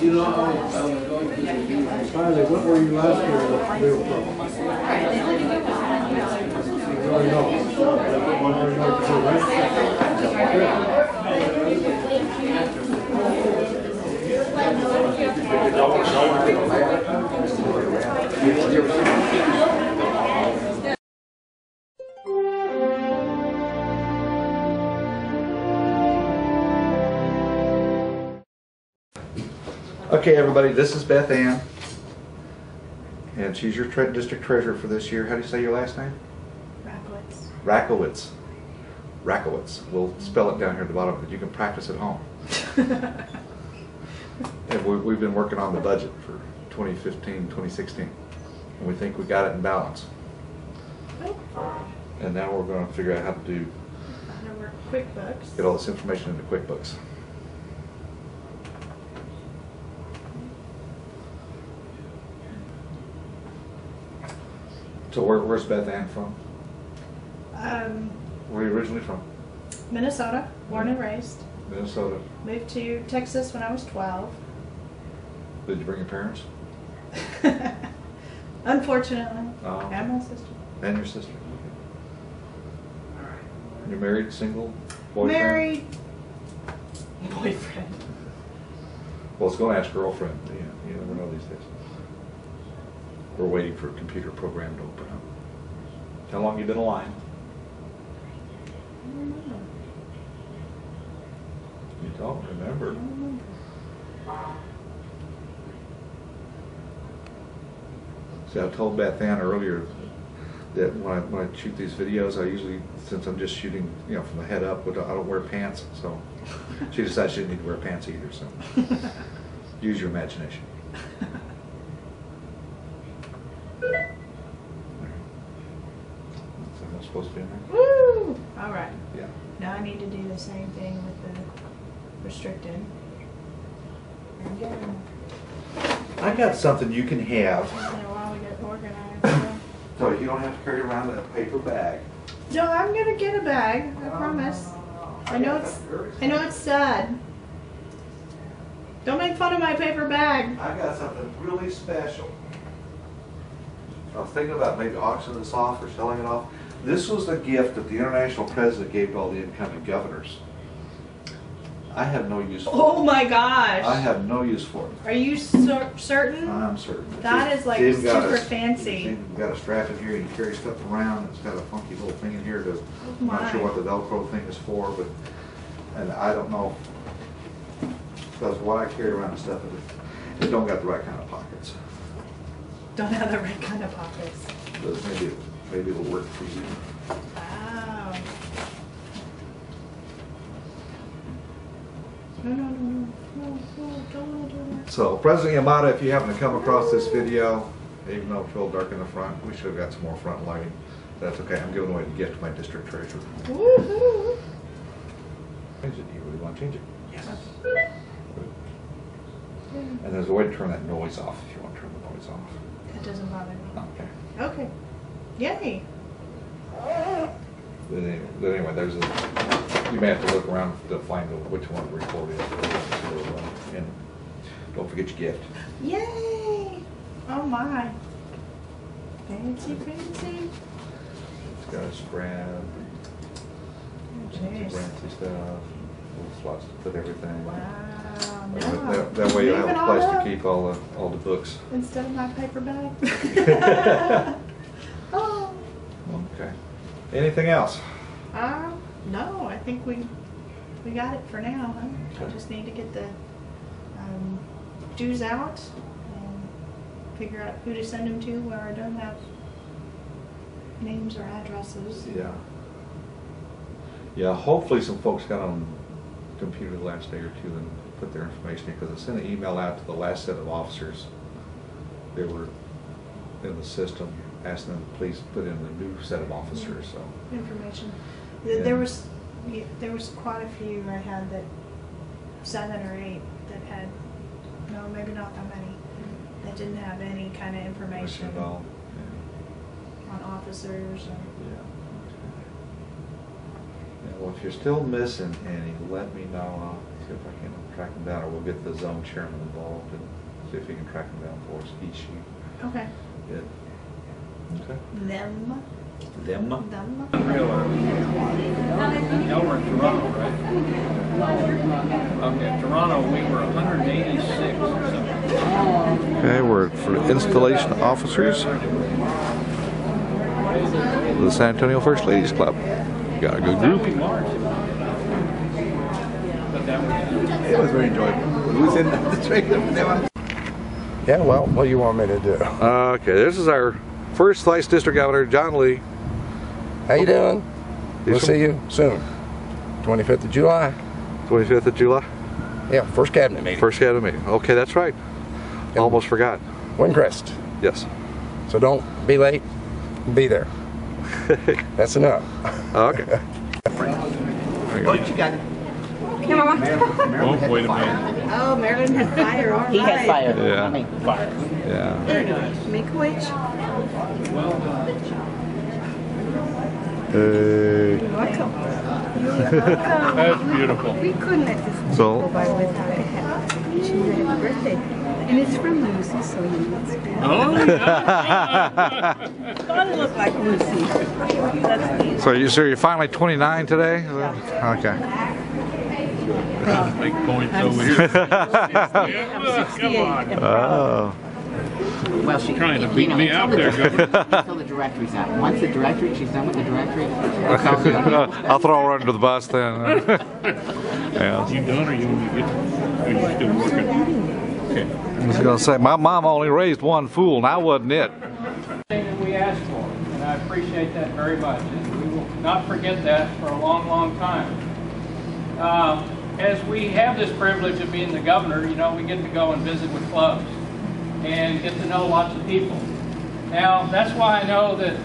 You know, I was, I was going to the. Finally, what were you last year with real trouble? You already know. That's what one already knows to do, right? Okay, everybody, this is Bethann. And she's your tre- district treasurer for this year. How do you say your last name? Rackwitz. Rakowitz. Rakowitz. We'll spell it down here at the bottom, but you can practice at home. And we, we've been working on the budget for 2015, 2016. And we think we got it in balance. And now we're gonna figure out how to do, Number QuickBooks. get all this information into QuickBooks. So where, where's Bethann from? Um, Where are you originally from? Minnesota, born and raised. Minnesota. Moved to Texas when I was 12. Did you bring your parents? Unfortunately. Oh. And my sister. And your sister? All right. You're married, single, boyfriend? Married. Boyfriend. Well, it's gonna ask girlfriend, yeah, you never know these days. We're waiting for a computer program to open up. How long you been alive? You don't remember? See, I told Bethann earlier that when I, when I shoot these videos, I usually, since I'm just shooting, you know, from the head up, I don't wear pants, so she decided she didn't need to wear pants either, so. Use your imagination. Is that supposed to be in there? Woo! All right. Yeah. Now I need to do the same thing with the restricted. Again. I got something you can have, It's been a while to get organized. so you don't have to carry around a paper bag. No, I'm gonna get a bag. I promise. I know it's. I know it's sad. Don't make fun of my paper bag. I got something really special. I was thinking about maybe auctioning this off or selling it off. This was the gift that the international president gave to all the incoming governors. I have no use for oh it. Oh my gosh. I have no use for it. Are you cer- certain? I'm certain. That is, like, It's got a- super fancy. it's got a strap in here, you carry stuff around, it's got a funky little thing in here to, I'm not sure oh what the Velcro thing is for, but, and I don't know. Because what I carry around and stuff, it, it don't got the right kind of pockets. Don't have the right kind of pockets. But maybe, maybe it'll work for you. Wow. No, no, no, no, no, don't do that. So President Yamada, if you happen to come across this video, even though it's real dark in the front, we should have got some more front lighting. That's okay, I'm giving away the gift to my district treasurer. Woohoo! Change it, do you really want to change it? Yes. And there's a way to turn that noise off if you want to turn the noise off. That doesn't bother me. Okay. Okay. Yay. But anyway, but anyway, there's a, you may have to look around to find out which one to record it. And don't forget your gift. Yay. Oh my. Fancy, fancy. It's got a some fancy stuff, little slots to put everything. Wow. That- That, that way you'll have a place to keep all the, all the books. Instead of my paper bag. Okay. Anything else? Um, no, I think we, we got it for now, huh? I Okay. just need to get the, um, dues out and figure out who to send them to where I don't have names or addresses. Yeah. Yeah, hopefully some folks got on computer the last day or two and put their information in, because I sent an email out to the last set of officers. They were in the system, asking them to please put in the new set of officers, so. Information. Th- There was, yeah, there was quite a few I had that, seven or eight that had, no, maybe not that many, that didn't have any kind of information Involved. on officers or. Yeah. Yeah, well, if you're still missing any, let me know. I'll see if I can track him down, or we'll get the zone chairman involved and see if he can track him down for us, he, she, Okay. it. Okay. Them, Them? them. Y'all were in Toronto, right? Okay, Toronto, we were 186 or something. Okay, we're for installation officers. The San Antonio First Ladies Club. Got a good group. That'd be March. But that was, It was very enjoyable. Who's in the train? Yeah, well, what do you want me to do? Okay, this is our first Vice District Governor, John Lee. How you doing? We'll from- see you soon. 25th of July. 25th of July, Yeah, first cabinet meeting. first cabinet meeting. Okay, that's right. Almost forgot. Windcrest. Yes. So don't be late. Be there. That's enough. Okay. What you got? Oh, wait a minute. Oh, Marilyn had fire, all right. He had fire. Yeah. I mean, Yeah. Very nice. Make a witch. Hey. Uh, welcome. That's beautiful. We couldn't let this So- go by without a happy, wishing you a happy birthday. And it's from Lucy, so you know it's good. Oh, yeah. Thought it looked like Lucy. That's. So you, so you're finally 29 today? Okay. Make points over here. Come on. Oh. well, she Trying to you beat know, me out the- there, Until the directory's out. Once the directory, she's done with the directory. that's all the other people I'll throw her under the bus then. yeah. You done or you want to get, are you still working? Okay. I was gonna say my mom only raised one fool, and I wasn't it. Thing that we asked for, and I appreciate that very much. And we will not forget that for a long, long time. Um, As we have this privilege of being the governor, you know, we get to go and visit with clubs and get to know lots of people. Now, that's why I know that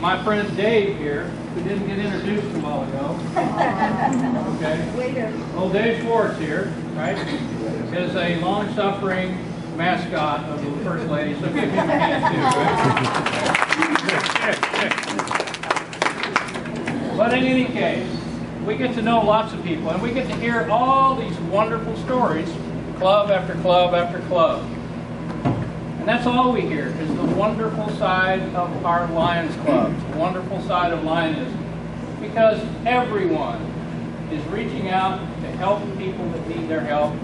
my friend Dave here, who didn't get introduced a while ago, okay? Well, Dave Schwartz here, right, is a long-suffering mascot of the First Lady, so give him a hand too, right? But in any case, we get to know lots of people, and we get to hear all these wonderful stories, club after club after club. And that's all we hear, is the wonderful side of our Lions Club, the wonderful side of Lionism. Because everyone is reaching out to help people that need their help,